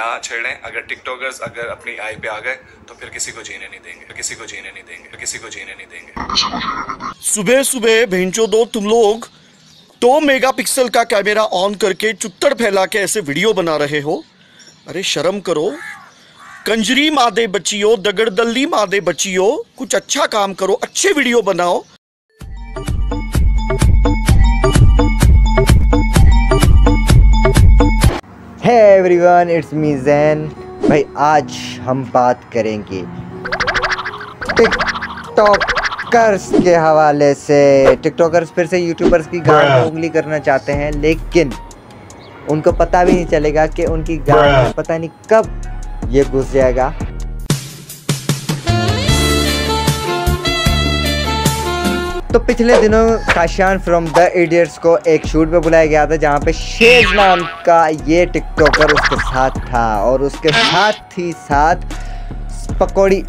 ना छेड़ें। अगर टिकटॉकर्स अगर अपनी आई पे आ गए तो फिर किसी को जीने नहीं देंगे। किसी को जीने नहीं देंगे। किसी को जीने नहीं देंगे। सुबह सुबह भेंचो दो तुम लोग। दो मेगापिक्सल का कैमरा ऑन करके चुत्तड़ फैला के ऐसे वीडियो बना रहे हो। अरे शर्म करो। कंजरी मादे बच्चियों दगड़दल्ली मादे बच्चियों कुछ अच्छा काम करो, अच्छे वीडियो बनाओ। है एवरीवन इट्स मी जैन भाई आज हम बात करेंगे टिकटॉकर्स के हवाले से। टिकटॉकर्स फिर से यूट्यूबर्स की गाल उंगली करना चाहते हैं लेकिन उनको पता भी नहीं चलेगा कि उनकी गाल पता नहीं कब ये घुस जाएगा। तो पिछले दिनों काशान फ्रॉम द इडियट्स को एक शूट पे बुलाया गया था, जहाँ पे शेज नाम का ये टिकटॉकर उसके साथ था और उसके साथ ही साथ पकौड़ी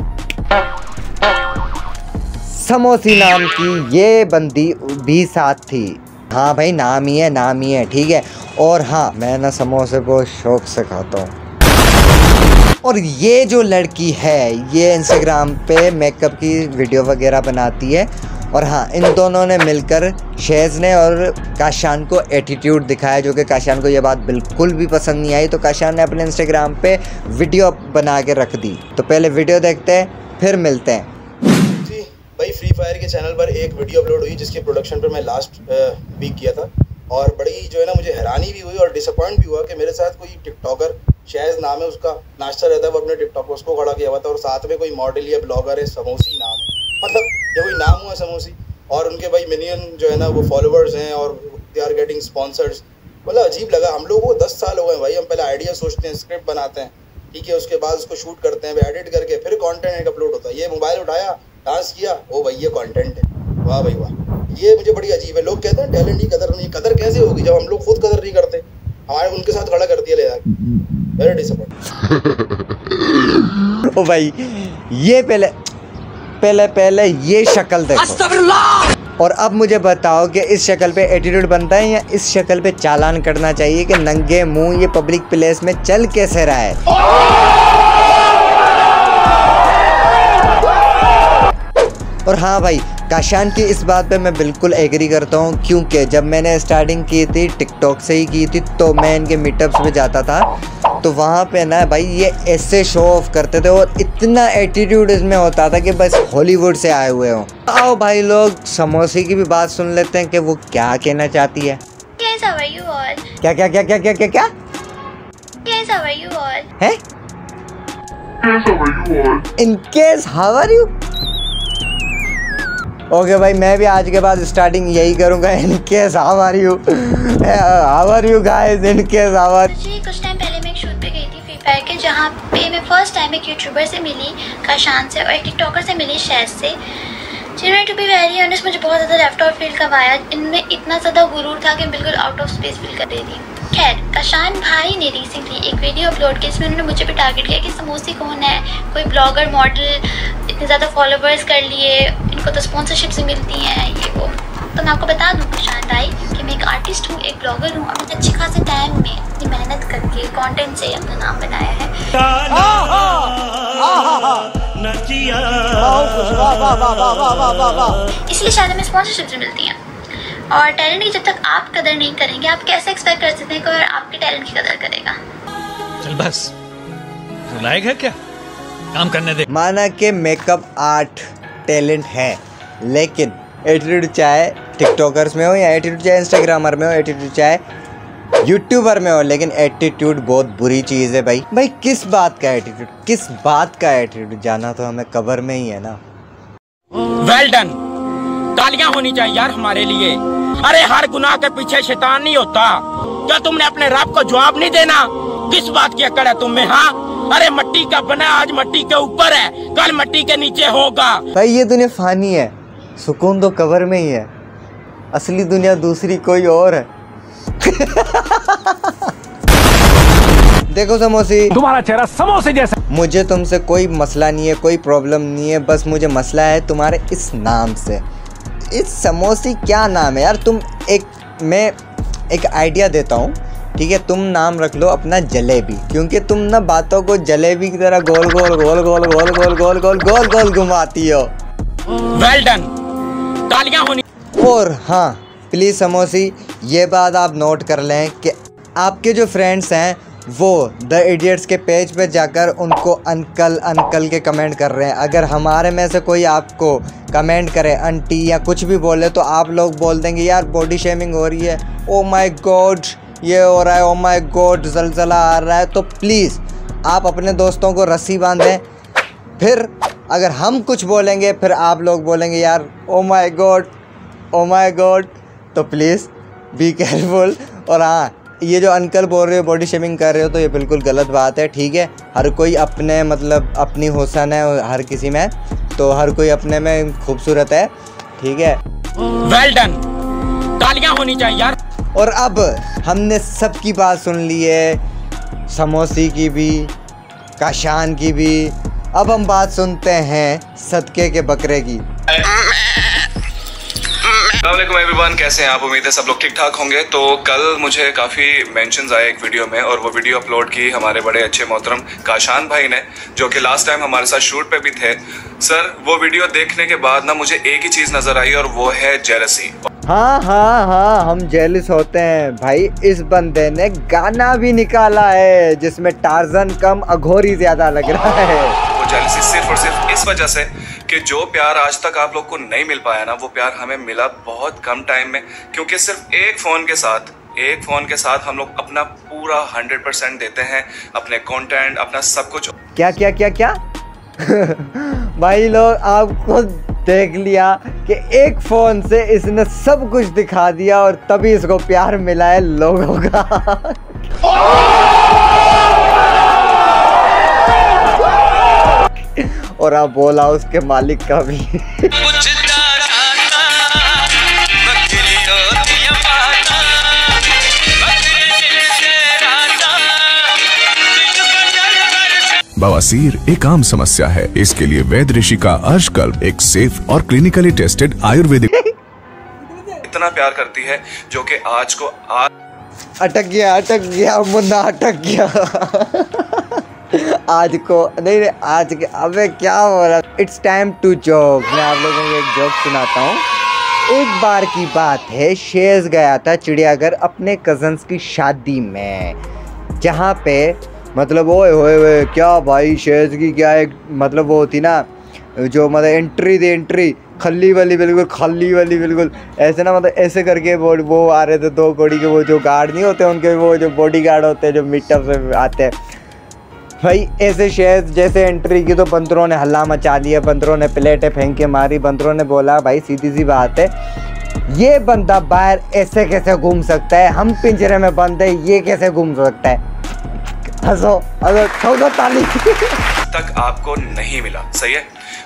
समोसी नाम की ये बंदी भी साथ थी। हाँ भाई, नाम ही है, नाम ही है, ठीक है। और हाँ मैं ना समोसे को शौक से खाता हूँ। और ये जो लड़की है, ये इंस्टाग्राम पे मेकअप की वीडियो वगैरह बनाती है और हाँ इन दोनों ने मिलकर शेज ने और काशान को एटीट्यूड दिखाया, जो कि काशान को ये बात बिल्कुल भी पसंद नहीं आई। तो काशान ने अपने इंस्टाग्राम पे वीडियो बना के रख दी। तो पहले वीडियो देखते हैं, फिर मिलते हैं। जी, भाई फ्री फायर के चैनल पर एक वीडियो अपलोड हुई, जिसके प्रोडक्शन पर मैं लास्ट वीक किया था। और बड़ी जो है ना, मुझे हैरानी भी हुई और डिसअपॉइंट भी हुआ कि मेरे साथ कोई टिकटॉकर शैज नाम है उसका नाश्ता रहता है, वो अपने टिकटॉक उसको खड़ा किया हुआ था और साथ में कोई मॉडल या ब्लॉगर है, समोसी नाम मतलब ये कोई नाम हुआ समोसी? और उनके भाई मिलियन जो है ना, वो फॉलोअर्स हैं और दे आर गेटिंग स्पॉन्सर्स मतलब अजीब लगा, हम लोगों को दस साल हो गए भाई, हम पहले आइडिया सोचते हैं स्क्रिप्ट बनाते हैं, ठीक है, उसके बाद उसको शूट करते हैं एडिट करके, फिर एक अपलोड होता है। ये मोबाइल उठाया डांस किया, ओ भाई, ये कंटेंट है। वाह भाई, वाह। ये मुझे बड़ी अजीब है। लोग कहते हैं टैलेंट की कदर नहीं, कदर कैसे होगी जब हम लोग खुद कदर नहीं करते? हमारे उनके साथ खड़ा कर दिया ले जाके वेरी डिसअपॉइंट ओ भाई, ये पहले पहले पहले ये शक्ल देखो। और अब मुझे बताओ कि इस शक्ल पे एटीट्यूड बनता है या इस शक्ल पे चालान करना चाहिए कि नंगे मुँह ये पब्लिक प्लेस में चल कैसे रहा है? और हाँ भाई काशान की इस बात पे मैं बिल्कुल एग्री करता हूँ क्योंकि जब मैंने स्टार्टिंग की थी टिकटॉक से ही की थी तो मैं इनके मीटअप्स में जाता था। तो वहाँ पे ना भाई ये ऐसे शो ऑफ़ करते थे और इतना एटीट्यूड इसमें होता था कि बस हॉलीवुड से आए हुए हों। आओ भाई लोग समोसे की भी बात सुन लेते हैं कि वो क्या कहना चाहती है? क्या क्या क्या क्या क्या क्या क्या? है? In case how are you okay भाई मैं भी आज के बाद स्टार्टिंग यही करूँगा। In case how are you how are you guys in case how are जहाँ पे मैं फ़र्स्ट टाइम एक यूट्यूबर से मिली काशान से, और एक टिकटॉकर से मिली शैज से। जिन्होंने टू बी वेरी ऑनेस्ट मुझे बहुत ज़्यादा लेफ़्ट आउट फील करवाया। इनमें इतना ज़्यादा गुरूर था कि बिल्कुल आउट ऑफ़ स्पेस फील कर रही थी खैर कशान भाई ने रिसेंटली एक वीडियो अपलोड की, जिसमें उन्होंने मुझे भी टारगेट किया कि समोसी कौन है? कोई ब्लॉगर मॉडल इतने ज़्यादा फॉलोवर्स कर लिए, इनको तो स्पॉन्सरशिप से मिलती हैं, ये वो। तो मैं आपको बता दूँ कशान भाई कि मैं एक आर्टिस्ट हूँ एक ब्लॉगर हूँ और मैंने अच्छे खासे टाइम में अपनी मेहनत करके कंटेंट से अपना नाम बनाया है। इसलिए शायद हमें स्पॉन्सरशिप से मिलती हैं। और टैलेंट की जब तक आप कदर नहीं करेंगे आप कैसे एक्सपेक्ट कर सकते हैं कि और आपके टैलेंट की कदर करेगा? चल बस। लायक है क्या? काम करने दे। माना कि मेकअप आर्ट टैलेंट है लेकिन एटीट्यूड चाहे टिकटॉकर्स में हो या एटीट्यूड चाहे इंस्टाग्रामर में हो एटीट्यूड चाहे यूट्यूबर में हो लेकिन एटीट्यूड बहुत बुरी चीज़ है भाई। भाई किस बात का एटीट्यूड किस बात का एटीट्यूड जाना तो हमें कबर में ही है ना। वेल डन तालियाँ होनी चाहिए यार हमारे लिए। अरे हर गुनाह के पीछे शैतान नहीं होता। क्या तुमने अपने रब को जवाब नहीं देना? किस बात की अकड़ है तुम में हाँ? अरे मट्टी का बना आज मट्टी के ऊपर है। कल मट्टी के नीचे होगा। भाई ये दुनिया फानी है। सुकून तो कबर में ही है। असली दुनिया दूसरी कोई और है। देखो समोसी। तुम्हारा चेहरा समोसे जैसा। मुझे तुमसे कोई मसला नहीं है कोई प्रॉब्लम नहीं है बस मुझे मसला है तुम्हारे इस नाम से। इस समोसी क्या नाम है? यार तुम एक मैं एक आइडिया देता हूँ ठीक है? तुम नाम रख लो अपना जलेबी क्योंकि तुम ना बातों को जलेबी की तरह गोल गोल गोल गोल गोल गोल गोल गोल गोल गोल घुमाती हो। वेल डन तालियाँ होनी। और हाँ प्लीज़ समोसी, ये बात आप नोट कर लें कि आपके जो फ्रेंड्स हैं, वो द इडियट्स के पेज पे जाकर उनको अंकल अंकल के कमेंट कर रहे हैं। अगर हमारे में से कोई आपको कमेंट करे आंटी या कुछ भी बोले तो आप लोग बोल देंगे, यार बॉडी शेमिंग हो रही है। ओ माय गॉड ये हो रहा है ओ माय गॉड जलजला आ रहा है। तो प्लीज़ आप अपने दोस्तों को रस्सी बांधें फिर अगर हम कुछ बोलेंगे फिर आप लोग बोलेंगे यार oh my God oh my God तो प्लीज़ बी केयरफुल और हाँ ये जो अंकल बोल रहे हो बॉडी शेमिंग कर रहे हो तो ये बिल्कुल गलत बात है ठीक है? हर कोई अपने मतलब अपनी हुसन है हर किसी में तो हर कोई अपने में खूबसूरत है ठीक है? वेल डन तालियाँ होनी चाहिए यार। और अब हमने सबकी बात सुन ली है समोसी की भी काशान की भी अब हम बात सुनते हैं सदके के बकरे की। एवरीवन कैसे हैं आप? उम्मीद है सब लोग ठीक ठाक होंगे। तो कल मुझे काफ़ी मेंशंस आए एक वीडियो में और वो वीडियो अपलोड की हमारे बड़े अच्छे मोहतरम काशान भाई ने जो कि लास्ट टाइम हमारे साथ शूट पे भी थे। सर वो वीडियो देखने के बाद ना मुझे एक ही चीज़ नज़र आई और वो है जेलसी हाँ हाँ हाँ हम जेलिस होते हैं। भाई इस बंदे ने गाना भी निकाला है जिसमें टार्जन कम अघोरी ज़्यादा लग रहा है। वो सिर्फ़ और सिर्फ़ इस वजह से कि जो प्यार आज तक आप लोग को नहीं मिल पाया ना वो प्यार हमें मिला बहुत कम टाइम में क्योंकि सिर्फ़ एक फ़ोन के साथ एक फ़ोन के साथ हम लोग अपना पूरा हंड्रेड परसेंट देते हैं अपने कंटेंट अपना सब कुछ। क्या क्या क्या क्या? भाई लोग आपको देख लिया कि एक फ़ोन से इसने सब कुछ दिखा दिया और तभी इसको प्यार मिला है लोगों का। और अब बोला उसके मालिक का भी। बवासीर एक आम समस्या है। इसके लिए वैद ऋषि का अर्शकल्प एक सेफ़ और क्लिनिकली टेस्टेड आयुर्वेदिक इतना प्यार करती है जो कि आज को आज अटक गया अटक गया मुन्ना अटक गया। आज को, नहीं नहीं, आज के, अबे क्या हो रहा है? इट्स टाइम टू जॉब मैं आप लोगों को एक जॉब सुनाता हूँ। एक बार की बात है शेज गया था चिड़ियाघर अपने कजन्स की शादी में, जहाँ पे मतलब ओए, होए क्या भाई शेज की क्या एक मतलब वो होती ना, जो मतलब एंट्री दे एंट्री खली वाली, बिल्कुल खली वाली, बिल्कुल, ऐसे ना मतलब ऐसे करके वो वो आ रहे थे दो कोड़ी के, वो जो गार्ड नहीं होते, उनके वो जो बॉडी गार्ड होते हैं, जो मीटअप से आते हैं। भाई, ऐसे शेर जैसे एंट्री की तो बंदरों ने हल्ला मचा लिया बंदरों ने प्लेटें फेंक के मारी, बंदरों ने बोला, भाई सीधी सी बात है, ये बंदा बाहर ऐसे कैसे घूम सकता है? हम पिंजरे में बंद है, ये कैसे घूम सकता है? हंसो ठोको ताली। तक आपको नहीं मिला, सही है?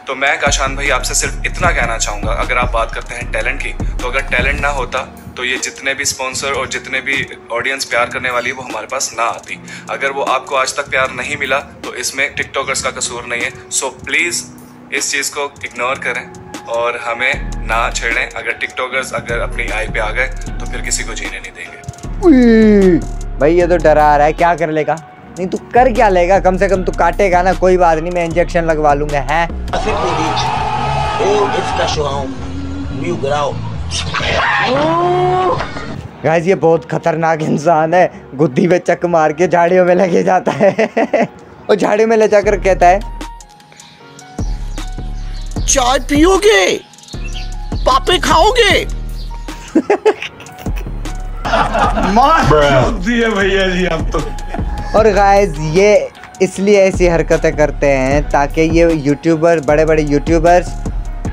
तो मैं, काशान भाई, आपसे सिर्फ़ इतना कहना चाहूँगा, अगर आप बात करते हैं टैलेंट की तो अगर टैलेंट ना होता तो ये जितने भी स्पॉन्सर और जितने भी ऑडियंस प्यार करने वाली है वो हमारे पास ना आती। अगर वो आपको आज तक प्यार नहीं मिला तो इसमें टिकटॉकर्स का कसूर नहीं है। सो प्लीज़ इस चीज़ को इग्नोर करें और हमें ना छेड़ें। अगर टिकटॉकर्स अगर अपनी आई पे आ गए तो फिर किसी को जीने नहीं देंगे। भाई ये तो डरा रहा है। क्या कर लेगा? नहीं तू कर क्या लेगा? कम से कम तू काटेगा ना। कोई बात नहीं मैं इंजेक्शन लगवा लूँगा है? गाइस ये बहुत खतरनाक इंसान है। गुद्दी में चक मार के झाड़ियों में लेके जाता है। और झाड़ियों में ले जाकर कहता है चाय पियोगे? पापे खाओगे? भैया जी हम तो। और गाइस ये इसलिए ऐसी हरकतें करते हैं ताकि ये यूट्यूबर बड़े बड़े यूट्यूबर्स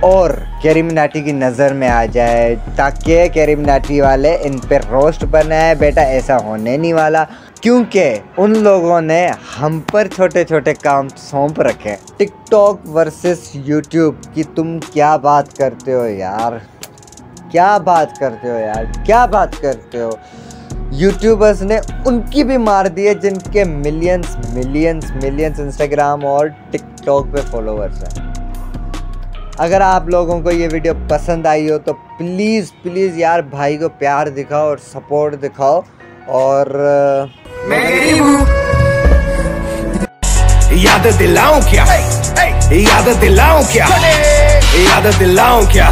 और कैरिमिनाटी की नज़र में आ जाए, ताकि कैरिमिनाटी वाले इन पे रोस्ट बनाए। बेटा, ऐसा होने नहीं वाला, क्योंकि उन लोगों ने हम पर छोटे छोटे काम सौंप रखे। टिकटॉक वर्सेस यूट्यूब की तुम क्या बात करते हो यार? क्या बात करते हो यार? क्या बात करते हो? यूट्यूबर्स ने उनकी भी मार दी है, जिनके मिलियंस मिलियंस मिलियंस इंस्टाग्राम और टिकटॉक पे फॉलोअर्स हैं। अगर आप लोगों को ये वीडियो पसंद आई हो तो प्लीज़ प्लीज़ यार भाई को प्यार दिखाओ और सपोर्ट दिखाओ और याद दिलाऊं क्या? याद दिलाऊं क्या? याद दिलाऊं क्या?